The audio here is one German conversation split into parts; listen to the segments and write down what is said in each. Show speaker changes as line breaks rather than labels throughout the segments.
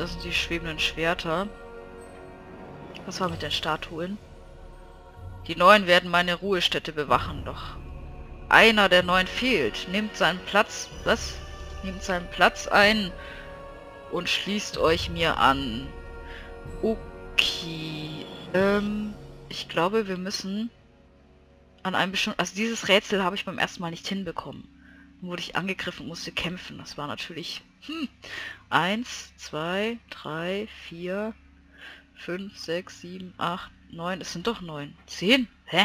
das sind die schwebenden Schwerter. Was war mit den Statuen? Die Neuen werden meine Ruhestätte bewachen, doch einer der Neuen fehlt. Nehmt seinen Platz... Was? Nehmt seinen Platz ein und schließt euch mir an. Okay. Ähm, ich glaube, wir müssen an einem bestimmten... Also dieses Rätsel habe ich beim ersten Mal nicht hinbekommen. Dann wurde ich angegriffen und musste kämpfen. Das war natürlich... Hm. Eins, zwei, drei, vier, fünf, sechs, sieben, acht, neun. Es sind doch neun. Zehn? Hä?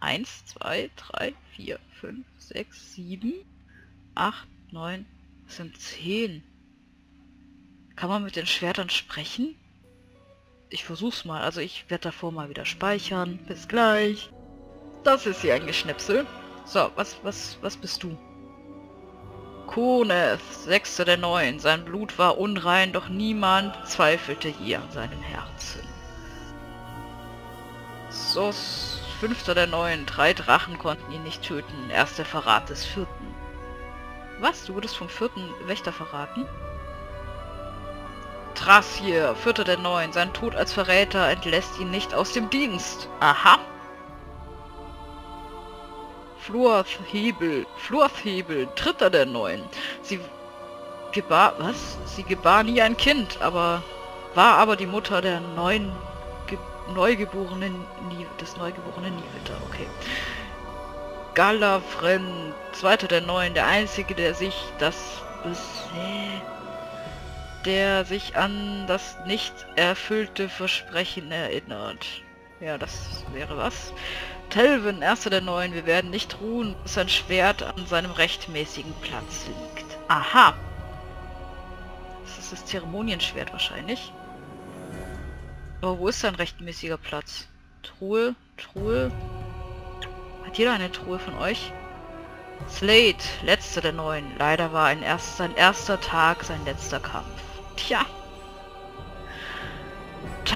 Eins, zwei, drei, vier, fünf, sechs, sieben, acht, neun. Es sind zehn. Kann man mit den Schwertern sprechen? Ich versuch's mal. Also ich werde davor mal wieder speichern. Bis gleich. Das ist hier ein Geschnipsel. So, was, was, was bist du? Koneth, sechster der Neuen. Sein Blut war unrein, doch niemand zweifelte je an seinem Herzen. Sos, fünfter der Neuen. Drei Drachen konnten ihn nicht töten. Erst der Verrat des vierten. Was? Du wurdest vom vierten Wächter verraten? Trassier, vierter der Neuen. Sein Tod als Verräter entlässt ihn nicht aus dem Dienst. Aha. Flurthebel, Flurthebel, dritter der Neuen. Sie gebar, was? Sie gebar nie ein Kind, aber war aber die Mutter der neuen Ge Neugeborenen, Nie des Neugeborenen Niewitter. Okay. Galafren, zweiter der Neuen, der einzige, der sich das der sich an das nicht erfüllte Versprechen erinnert. Ja, das wäre was. Telvin, erster der Neuen, wir werden nicht ruhen, bis sein Schwert an seinem rechtmäßigen Platz liegt. Aha! Das ist das Zeremonienschwert wahrscheinlich. Aber wo ist sein rechtmäßiger Platz? Truhe, Truhe. Hat jeder eine Truhe von euch? Slade, letzter der Neuen. Leider war ein erst, sein erster Tag sein letzter Kampf. Tja.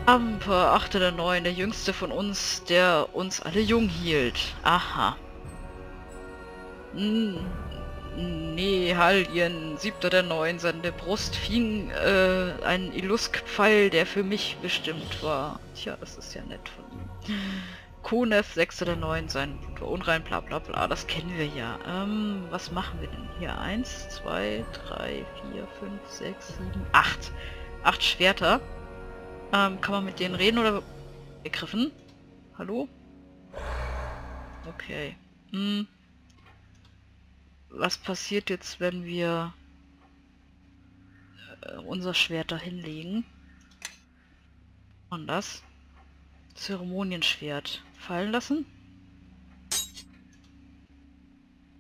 Tamper, achter der Neuen, der jüngste von uns, der uns alle jung hielt. Aha. Nee, Hallien, siebter der Neuen, seine Brust fing äh, ein Illusk-Pfeil, der für mich bestimmt war. Tja, das ist ja nett von ihm. Konef, sechster der Neuen, sein unrein, bla bla bla, das kennen wir ja. Ähm, was machen wir denn hier? Eins, zwei, drei, vier, fünf, sechs, sieben, acht. Acht Schwerter. Ähm, kann man mit denen reden oder... Begriffen? Hallo? Okay. Hm. Was passiert jetzt, wenn wir äh, unser Schwert da hinlegen? Und das? Zeremonienschwert. Fallen lassen?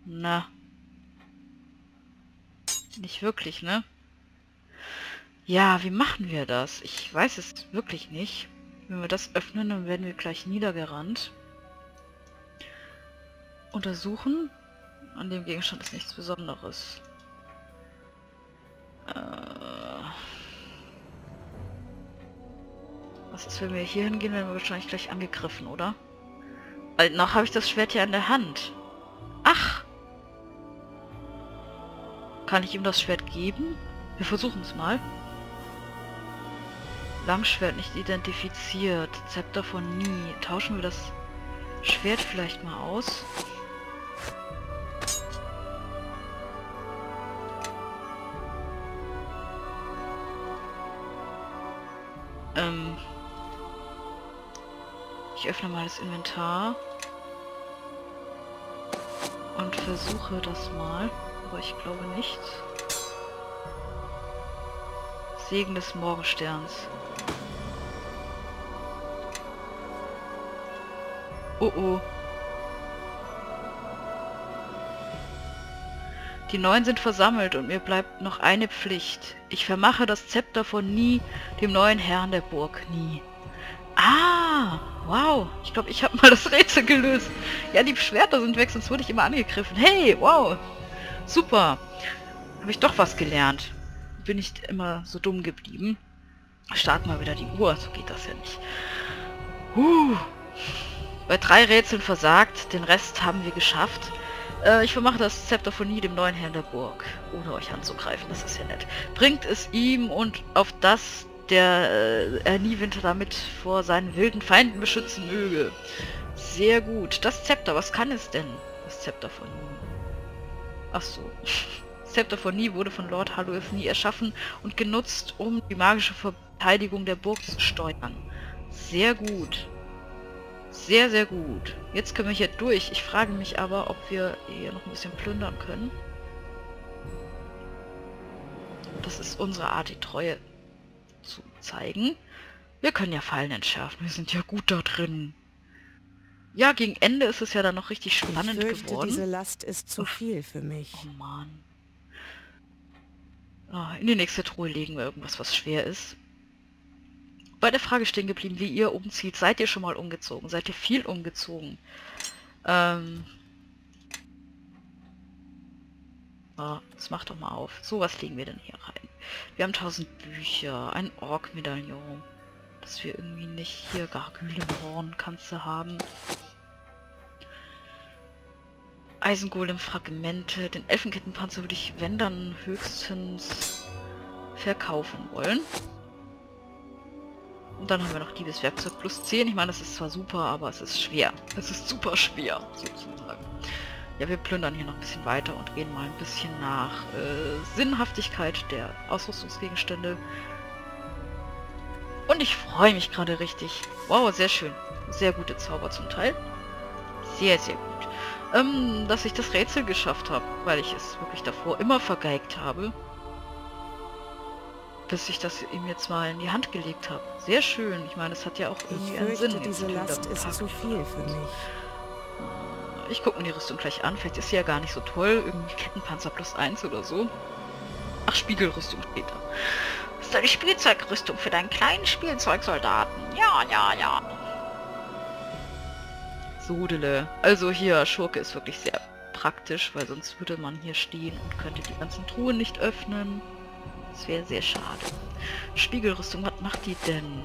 Na. Nicht wirklich, ne? Ja, wie machen wir das? Ich weiß es wirklich nicht. Wenn wir das öffnen, dann werden wir gleich niedergerannt. Untersuchen. An dem Gegenstand ist nichts Besonderes. Äh Was ist, wenn wir hier hingehen, werden wir wahrscheinlich gleich angegriffen, oder? Weil noch habe ich das Schwert hier in der Hand. Ach! Kann ich ihm das Schwert geben? Wir versuchen es mal. Langschwert nicht identifiziert. Zepter von nie. Tauschen wir das Schwert vielleicht mal aus. Ähm ich öffne mal das Inventar. Und versuche das mal. Aber ich glaube nicht. Segen des Morgensterns. Oh oh. Die Neuen sind versammelt und mir bleibt noch eine Pflicht. Ich vermache das Zepter von Nie, dem neuen Herrn der Burg Nie. Ah, wow. Ich glaube, ich habe mal das Rätsel gelöst. Ja, die Schwerter sind weg, sonst wurde ich immer angegriffen. Hey, wow. Super. Habe ich doch was gelernt. Bin nicht immer so dumm geblieben. Starten mal wieder die Uhr, so geht das ja nicht. Huh. Bei drei Rätseln versagt, den Rest haben wir geschafft. Äh, ich vermache das Zepter von Nie, dem neuen Herrn der Burg, ohne euch anzugreifen, das ist ja nett. Bringt es ihm und auf das der äh, er nie Winter damit vor seinen wilden Feinden beschützen möge. Sehr gut. Das Zepter, was kann es denn? Das Zepter von Nie. Ach so. Das Zepter von Nie wurde von Lord Haluef nie erschaffen und genutzt, um die magische Verteidigung der Burg zu steuern. Sehr gut. Sehr, sehr gut. Jetzt können wir hier durch. Ich frage mich aber, ob wir hier noch ein bisschen plündern können. Das ist unsere Art, die Treue zu zeigen. Wir können ja Fallen entschärfen. Wir sind ja gut da drin. Ja, gegen Ende ist es ja dann noch richtig spannend ich fürchte, geworden.
diese Last ist zu viel für mich.
Oh Mann. Oh, in die nächste Truhe legen wir irgendwas, was schwer ist. Bei der Frage stehen geblieben, wie ihr umzieht. Seid ihr schon mal umgezogen? Seid ihr viel umgezogen? Ähm, Oh, das macht doch mal auf. So, was legen wir denn hier rein? Wir haben tausend Bücher, ein Ork-Medaillon. Dass wir irgendwie nicht hier Gargülenhorn kannst du haben. Eisengolem-Fragmente. Den Elfenkettenpanzer würde ich, wenn dann, höchstens verkaufen wollen. Und dann haben wir noch Diebeswerkzeug plus 10. Ich meine, das ist zwar super, aber es ist schwer. Es ist super schwer, sozusagen. Ja, wir plündern hier noch ein bisschen weiter und gehen mal ein bisschen nach äh, Sinnhaftigkeit der Ausrüstungsgegenstände. Und ich freue mich gerade richtig. Wow, sehr schön. Sehr gute Zauber zum Teil. Sehr, sehr gut. Ähm, dass ich das Rätsel geschafft habe, weil ich es wirklich davor immer vergeigt habe. Bis ich das ihm jetzt mal in die Hand gelegt habe. Sehr schön. Ich meine, es hat ja auch irgendwie
ich
einen Sinn.
diese Last ist zu viel für mich.
Ich gucke mir die Rüstung gleich an. Vielleicht ist sie ja gar nicht so toll. Irgendwie Kettenpanzer plus 1 oder so. Ach, Spiegelrüstung steht da. Das ist eine Spielzeugrüstung für deinen kleinen Spielzeugsoldaten. Ja, ja, ja. Sodele. Also hier, Schurke ist wirklich sehr praktisch, weil sonst würde man hier stehen und könnte die ganzen Truhen nicht öffnen. Das wäre sehr schade. Spiegelrüstung, was macht die denn?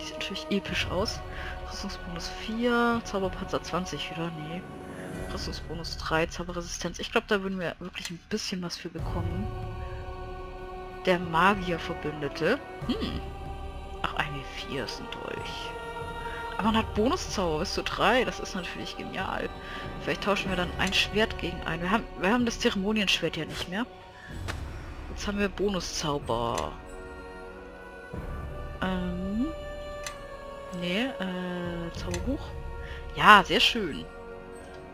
Die sieht natürlich episch aus. Rüstungsbonus 4, Zauberpanzer 20 wieder, nee. Rüstungsbonus 3, Zauberresistenz. Ich glaube, da würden wir wirklich ein bisschen was für bekommen. Der Magierverbündete. Hm. Ach, eine 4 ist ein Dolch. Aber man hat Bonuszauber bis zu 3. Das ist natürlich genial. Vielleicht tauschen wir dann ein Schwert gegen ein. Wir haben, wir haben das Zeremonienschwert ja nicht mehr. Jetzt haben wir Bonuszauber. Ähm... Nee, äh, Zauberbuch. Ja, sehr schön.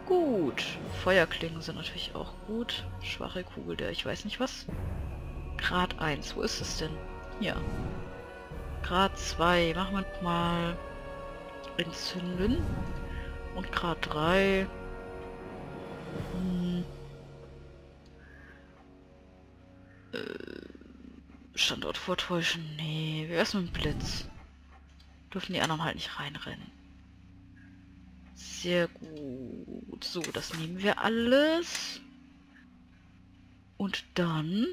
Gut. Feuerklingen sind natürlich auch gut. Schwache Kugel der, ich weiß nicht was. Grad 1. Wo ist es denn? Hier. Grad 2. Machen wir mal entzünden. Und Grad 3. Hm. Standort vortäuschen. Nee, wir erstmal mit Blitz dürfen die anderen halt nicht reinrennen. Sehr gut. So, das nehmen wir alles. Und dann...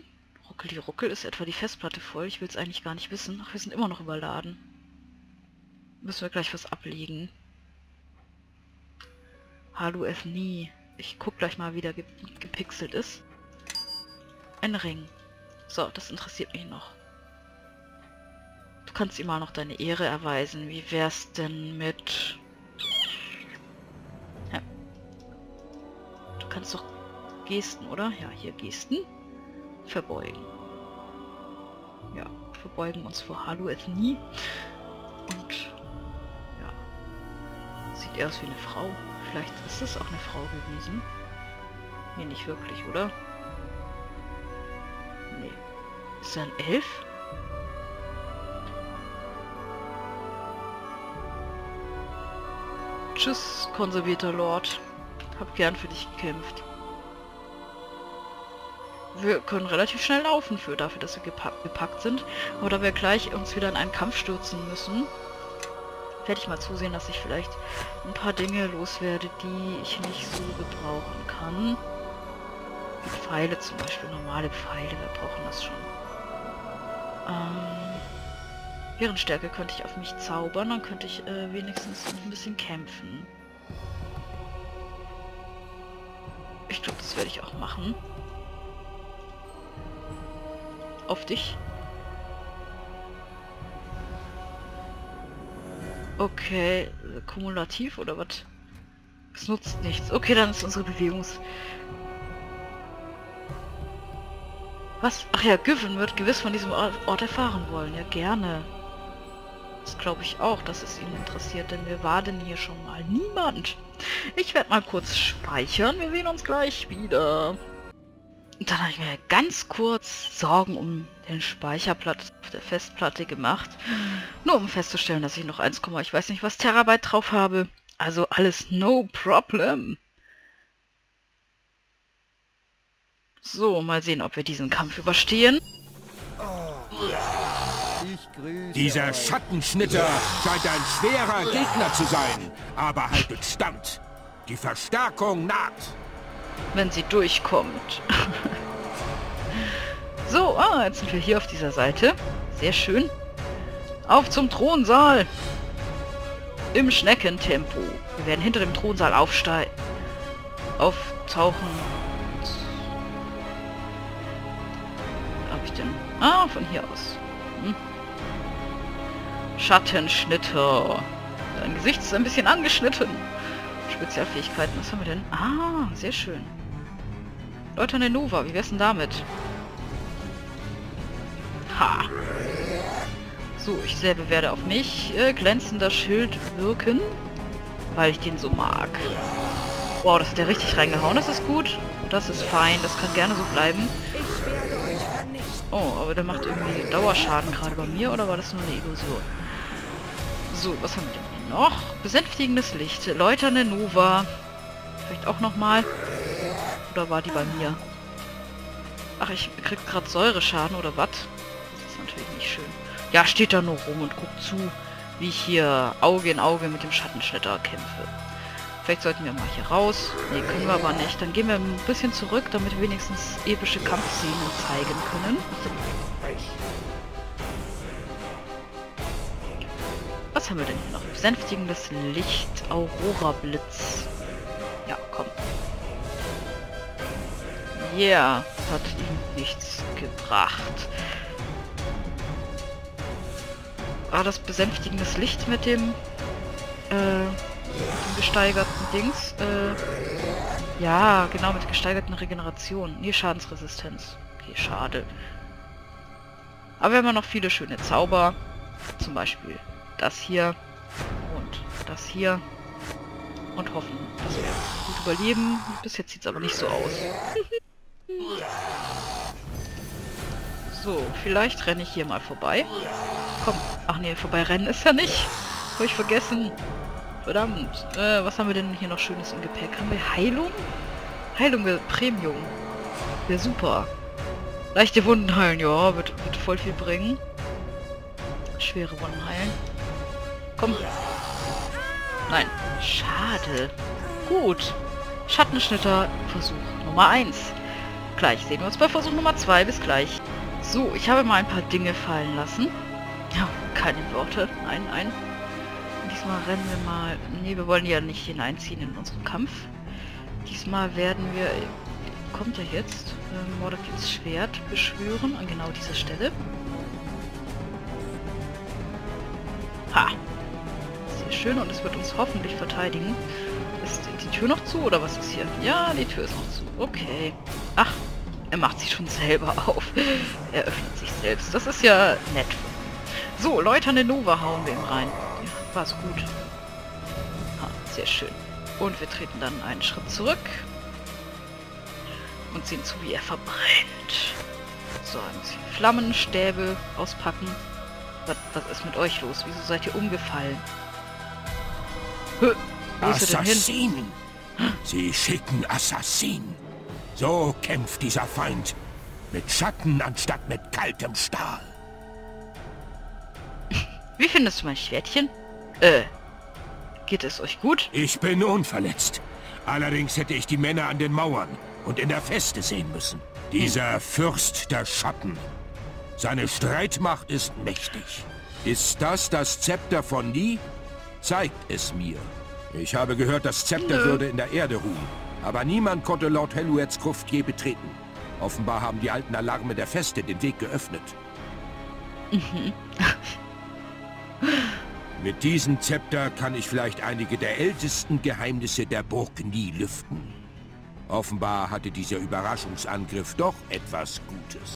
Ruckel die Ruckel ist etwa die Festplatte voll. Ich will es eigentlich gar nicht wissen. Ach, wir sind immer noch überladen. Müssen wir gleich was ablegen. Hallo F nie. Ich guck gleich mal, wie der ge gepixelt ist. Ein Ring. So, das interessiert mich noch. Du kannst ihm mal noch deine Ehre erweisen. Wie wär's denn mit... Ja. Du kannst doch Gesten, oder? Ja, hier Gesten. Verbeugen. Ja, verbeugen uns vor Hallo Ethnie. Und ja. Sieht eher aus wie eine Frau. Vielleicht ist es auch eine Frau gewesen. Nee, nicht wirklich, oder? Ist er ein Elf? Tschüss, konservierter Lord. Hab gern für dich gekämpft. Wir können relativ schnell laufen für dafür, dass wir gepack gepackt sind. Aber da wir gleich uns wieder in einen Kampf stürzen müssen, werde ich mal zusehen, dass ich vielleicht ein paar Dinge loswerde, die ich nicht so gebrauchen kann. Pfeile zum Beispiel, normale Pfeile, wir brauchen das schon. Ähm, Stärke könnte ich auf mich zaubern, dann könnte ich äh, wenigstens ein bisschen kämpfen. Das werde ich auch machen. Auf dich. Okay, kumulativ oder was? Es nutzt nichts. Okay, dann ist unsere Bewegungs... Was? Ach ja, Given wird gewiss von diesem Ort erfahren wollen. Ja, gerne. Das glaube ich auch, dass es ihn interessiert, denn wir warten hier schon mal niemand. Ich werde mal kurz speichern. Wir sehen uns gleich wieder. Und dann habe ich mir ganz kurz Sorgen um den Speicherplatz auf der Festplatte gemacht. Nur um festzustellen, dass ich noch 1, ich weiß nicht was Terabyte drauf habe. Also alles no problem. So, mal sehen, ob wir diesen Kampf überstehen.
Dieser Schattenschnitter scheint ein schwerer Gegner zu sein, aber haltet stand. Die Verstärkung naht.
Wenn sie durchkommt. so, ah, jetzt sind wir hier auf dieser Seite. Sehr schön. Auf zum Thronsaal. Im Schneckentempo. Wir werden hinter dem Thronsaal aufsteigen. Auftauchen. Ah, von hier aus. Hm. Schattenschnitter. Dein Gesicht ist ein bisschen angeschnitten. Spezialfähigkeiten, was haben wir denn? Ah, sehr schön. Leuterne Nova, wie wär's denn damit? Ha! So, ich selber werde auf mich äh, glänzender Schild wirken, weil ich den so mag. Wow, das hat der richtig reingehauen. Das ist gut. Das ist fein. Das kann gerne so bleiben. Oh, aber der macht irgendwie Dauerschaden gerade bei mir, oder war das nur eine Illusion? So, was haben wir denn hier noch? Besänftigendes Licht. Läuternde Nova. Vielleicht auch nochmal. Oder war die bei mir? Ach, ich krieg gerade Säureschaden, oder was? Das ist natürlich nicht schön. Ja, steht da nur rum und guckt zu, wie ich hier Auge in Auge mit dem Schattenschnitter kämpfe. Vielleicht sollten wir mal hier raus. Ne, können wir aber nicht. Dann gehen wir ein bisschen zurück, damit wir wenigstens epische Kampfszenen zeigen können. Was haben wir denn hier noch? Besänftigendes Licht, Aurora Blitz. Ja, komm. Yeah, hat ihm nichts gebracht. war das besänftigendes Licht mit dem gesteigerten Dings. Äh, ja, genau, mit gesteigerten Regeneration. Nee, Schadensresistenz. Okay, schade. Aber wir haben noch viele schöne Zauber. Zum Beispiel das hier und das hier. Und hoffen, dass wir gut überleben. Bis jetzt sieht es aber nicht so aus. so, vielleicht renne ich hier mal vorbei. Komm. Ach nee, vorbei rennen ist ja nicht. Habe ich vergessen. Verdammt. Äh, was haben wir denn hier noch Schönes im Gepäck? Haben wir Heilung? Heilung wäre Premium. Wäre super. Leichte Wunden heilen, ja, wird, wird voll viel bringen. Schwere Wunden heilen. Komm. Nein. Schade. Gut. Schattenschnitter, Versuch Nummer 1. Gleich sehen wir uns bei Versuch Nummer 2. Bis gleich. So, ich habe mal ein paar Dinge fallen lassen. Ja, keine Worte. Nein, nein. Diesmal rennen wir mal... Ne, wir wollen ja nicht hineinziehen in unseren Kampf. Diesmal werden wir... Kommt er jetzt? Ähm, Mordekins Schwert beschwören an genau dieser Stelle. Ha! Sehr schön und es wird uns hoffentlich verteidigen. Ist die Tür noch zu oder was ist hier? Ja, die Tür ist noch zu. Okay. Ach, er macht sich schon selber auf. er öffnet sich selbst. Das ist ja nett so, läuternde Nova hauen wir ihm rein. War's gut. Ha, sehr schön. Und wir treten dann einen Schritt zurück. Und sehen zu, wie er verbrennt. So, ein bisschen Flammenstäbe auspacken. Was, was ist mit euch los? Wieso seid ihr umgefallen?
Hö, wo ist denn hin? Sie schicken Assassin. So kämpft dieser Feind. Mit Schatten anstatt mit kaltem Stahl.
Wie findest du mein Schwertchen? Äh, geht es euch gut?
Ich bin unverletzt. Allerdings hätte ich die Männer an den Mauern und in der Feste sehen müssen. Dieser Fürst der Schatten. Seine Streitmacht ist mächtig. Ist das das Zepter von Nie? Zeigt es mir. Ich habe gehört, das Zepter Nö. würde in der Erde ruhen. Aber niemand konnte Lord Helluets Gruft je betreten. Offenbar haben die alten Alarme der Feste den Weg geöffnet. Mit diesem Zepter kann ich vielleicht einige der ältesten Geheimnisse der Burg nie lüften. Offenbar hatte dieser Überraschungsangriff doch etwas Gutes.